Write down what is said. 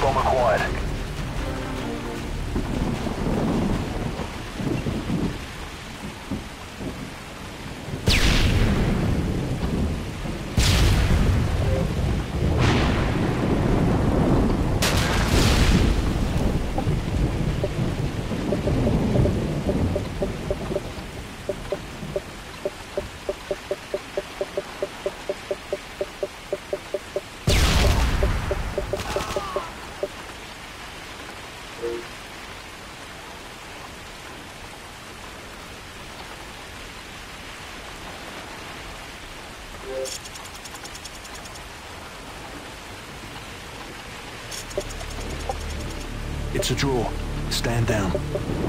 bomb acquired. It's a draw. Stand down.